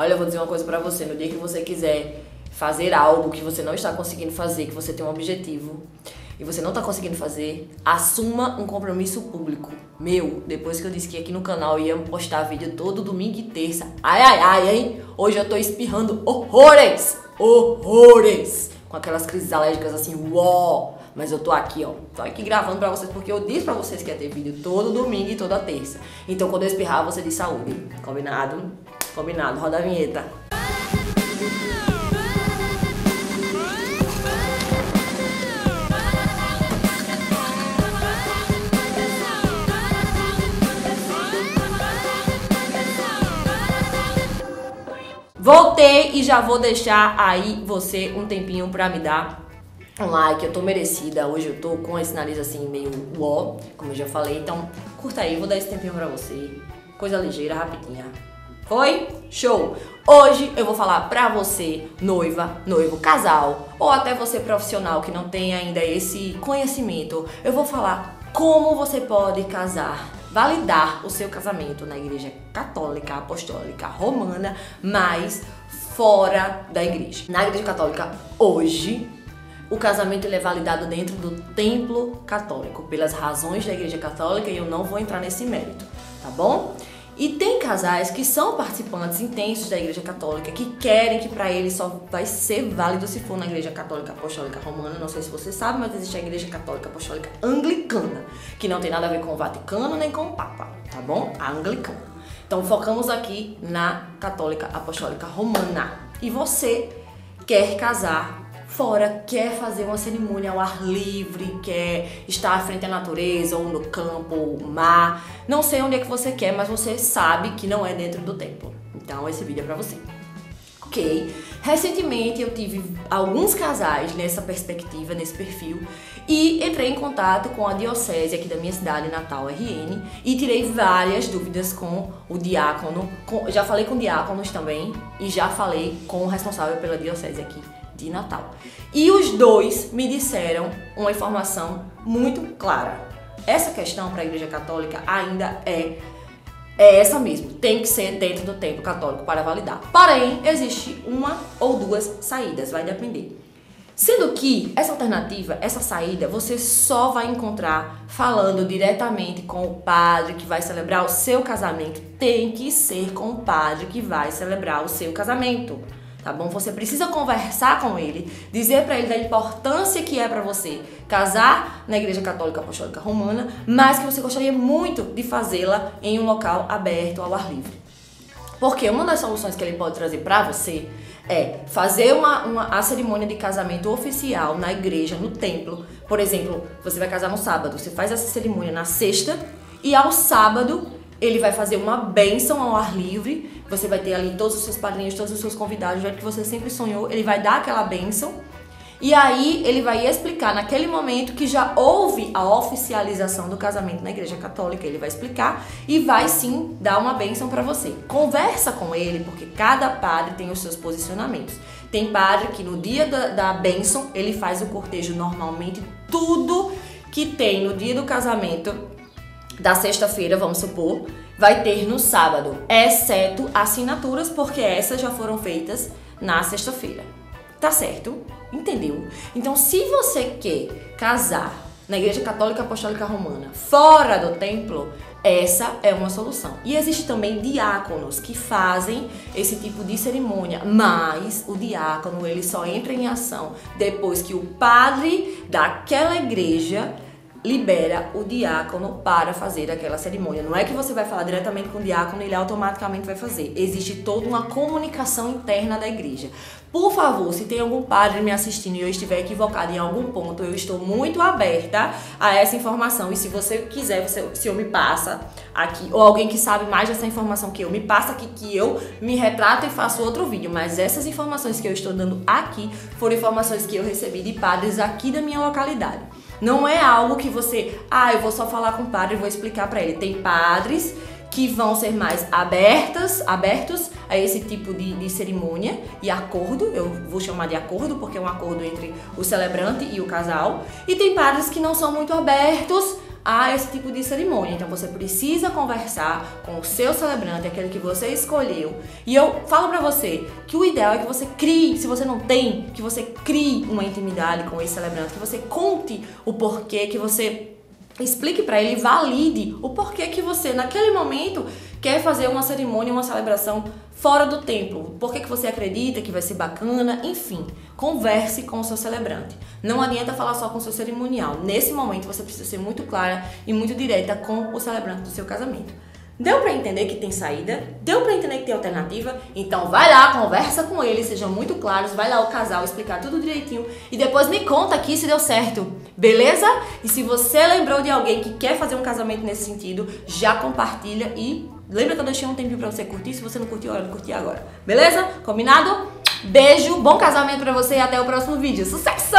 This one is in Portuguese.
Olha, eu vou dizer uma coisa pra você, no dia que você quiser fazer algo que você não está conseguindo fazer, que você tem um objetivo e você não está conseguindo fazer, assuma um compromisso público. Meu, depois que eu disse que aqui no canal ia postar vídeo todo domingo e terça. Ai, ai, ai, hein? Hoje eu tô espirrando horrores! Horrores! Com aquelas crises alérgicas assim, uó! Mas eu tô aqui, ó. Tô aqui gravando pra vocês porque eu disse pra vocês que ia ter vídeo todo domingo e toda terça. Então quando eu espirrar, você diz saúde. Combinado? Combinado. Roda a vinheta. Voltei e já vou deixar aí você um tempinho pra me dar um like, eu tô merecida. Hoje eu tô com esse nariz assim meio uó, como eu já falei. Então, curta aí, vou dar esse tempinho pra você. Coisa ligeira, rapidinha. Foi? Show! Hoje eu vou falar pra você, noiva, noivo, casal, ou até você profissional que não tem ainda esse conhecimento. Eu vou falar como você pode casar validar o seu casamento na igreja católica, apostólica, romana, mas fora da igreja. Na igreja católica hoje, o casamento é validado dentro do templo católico, pelas razões da igreja católica, e eu não vou entrar nesse mérito, tá bom? E tem casais que são participantes intensos da Igreja Católica que querem que para eles só vai ser válido se for na Igreja Católica Apostólica Romana. Não sei se você sabe, mas existe a Igreja Católica Apostólica Anglicana, que não tem nada a ver com o Vaticano nem com o Papa, tá bom? A Anglicana. Então focamos aqui na Católica Apostólica Romana. E você quer casar fora, quer fazer uma cerimônia ao ar livre, quer estar à frente da natureza, ou no campo, ou mar. Não sei onde é que você quer, mas você sabe que não é dentro do templo. Então esse vídeo é pra você. Ok, recentemente eu tive alguns casais nessa perspectiva, nesse perfil, e entrei em contato com a diocese aqui da minha cidade, Natal RN, e tirei várias dúvidas com o diácono. Com, já falei com diáconos também, e já falei com o responsável pela diocese aqui de Natal. E os dois me disseram uma informação muito clara. Essa questão para a Igreja Católica ainda é é essa mesmo, tem que ser dentro do templo católico para validar. Porém, existe uma ou duas saídas, vai depender. Sendo que essa alternativa, essa saída, você só vai encontrar falando diretamente com o padre que vai celebrar o seu casamento. Tem que ser com o padre que vai celebrar o seu casamento tá bom? Você precisa conversar com ele, dizer para ele da importância que é para você casar na Igreja Católica Apostólica Romana, mas que você gostaria muito de fazê-la em um local aberto ao ar livre. Porque uma das soluções que ele pode trazer para você é fazer uma, uma, a cerimônia de casamento oficial na igreja, no templo. Por exemplo, você vai casar no sábado, você faz essa cerimônia na sexta e ao sábado ele vai fazer uma bênção ao ar livre. Você vai ter ali todos os seus padrinhos, todos os seus convidados, já que você sempre sonhou. Ele vai dar aquela bênção. E aí ele vai explicar naquele momento que já houve a oficialização do casamento na Igreja Católica. Ele vai explicar e vai sim dar uma bênção para você. Conversa com ele, porque cada padre tem os seus posicionamentos. Tem padre que no dia da, da bênção ele faz o cortejo normalmente, tudo que tem no dia do casamento da sexta-feira, vamos supor, vai ter no sábado, exceto assinaturas, porque essas já foram feitas na sexta-feira. Tá certo? Entendeu? Então, se você quer casar na Igreja Católica Apostólica Romana fora do templo, essa é uma solução. E existe também diáconos que fazem esse tipo de cerimônia, mas o diácono ele só entra em ação depois que o padre daquela igreja libera o diácono para fazer aquela cerimônia. Não é que você vai falar diretamente com o diácono e ele automaticamente vai fazer. Existe toda uma comunicação interna da igreja. Por favor, se tem algum padre me assistindo e eu estiver equivocado em algum ponto, eu estou muito aberta a essa informação. E se você quiser, você, se eu me passa aqui, ou alguém que sabe mais dessa informação que eu, me passa aqui que eu me retrato e faço outro vídeo. Mas essas informações que eu estou dando aqui foram informações que eu recebi de padres aqui da minha localidade. Não é algo que você, ah, eu vou só falar com o padre e vou explicar para ele. Tem padres que vão ser mais abertas, abertos a esse tipo de, de, cerimônia e acordo, eu vou chamar de acordo porque é um acordo entre o celebrante e o casal. E tem padres que não são muito abertos a esse tipo de cerimônia. Então você precisa conversar com o seu celebrante, aquele que você escolheu. E eu falo para você que o ideal é que você crie, se você não tem, que você crie uma intimidade com esse celebrante, que você conte o porquê, que você explique para ele, valide o porquê que você naquele momento quer fazer uma cerimônia, uma celebração fora do templo. Por que, que você acredita que vai ser bacana? Enfim, converse com o seu celebrante. Não adianta falar só com o seu cerimonial. Nesse momento você precisa ser muito clara e muito direta com o celebrante do seu casamento. Deu para entender que tem saída? Deu para entender que tem alternativa? Então vai lá, conversa com ele, sejam muito claros, vai lá o casal explicar tudo direitinho e depois me conta aqui se deu certo, beleza? E se você lembrou de alguém que quer fazer um casamento nesse sentido, já compartilha e lembra que eu deixei um tempinho para você curtir, se você não curtiu, hora de curtir agora. Beleza? Combinado? Beijo, bom casamento para você e até o próximo vídeo. Sucesso!